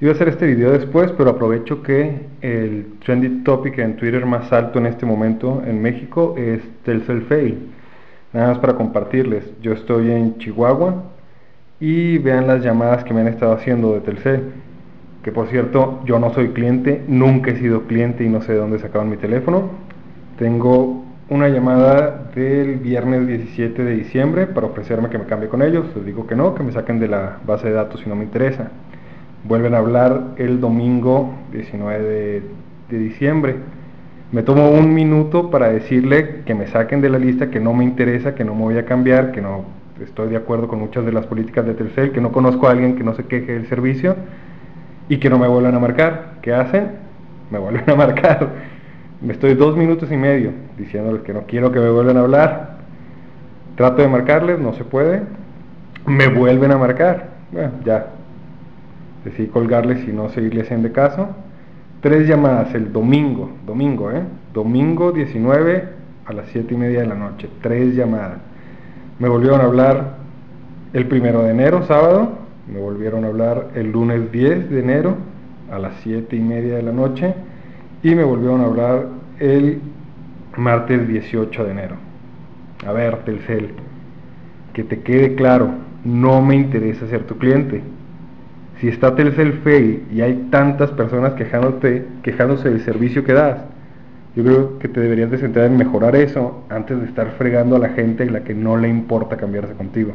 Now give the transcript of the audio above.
Iba a hacer este video después, pero aprovecho que el trendy topic en Twitter más alto en este momento en México es Telcel Fail. Nada más para compartirles. Yo estoy en Chihuahua y vean las llamadas que me han estado haciendo de Telcel. Que por cierto, yo no soy cliente, nunca he sido cliente y no sé de dónde sacaron mi teléfono. Tengo una llamada del viernes 17 de diciembre para ofrecerme que me cambie con ellos. Les digo que no, que me saquen de la base de datos si no me interesa vuelven a hablar el domingo 19 de, diciembre. Me tomo un minuto para decirle que me saquen de la lista, que no me interesa, que no me voy a cambiar, que no estoy de acuerdo con muchas de las políticas de Telcel, que no conozco a alguien que no se queje del servicio y que no me vuelvan a marcar. ¿Qué hacen? Me vuelven a marcar. Me estoy dos minutos y medio diciéndoles que no quiero que me vuelvan a hablar. Trato de marcarles, no se puede. Me vuelven a marcar. Bueno, ya, decidí colgarles y no seguirle haciendo caso. Tres llamadas el domingo, domingo, ¿eh? Domingo 19 a las 7 y media de la noche. Tres llamadas. Me volvieron a hablar el primero de enero, sábado. Me volvieron a hablar el lunes 10 de enero a las 7 y media de la noche. Y me volvieron a hablar el martes 18 de enero. A ver, Telcel, que te quede claro, no me interesa ser tu cliente si está Telcel Fail y hay tantas personas quejándote, quejándose del servicio que das, yo creo que te deberías de centrar en mejorar eso antes de estar fregando a la gente a la que no le importa cambiarse contigo.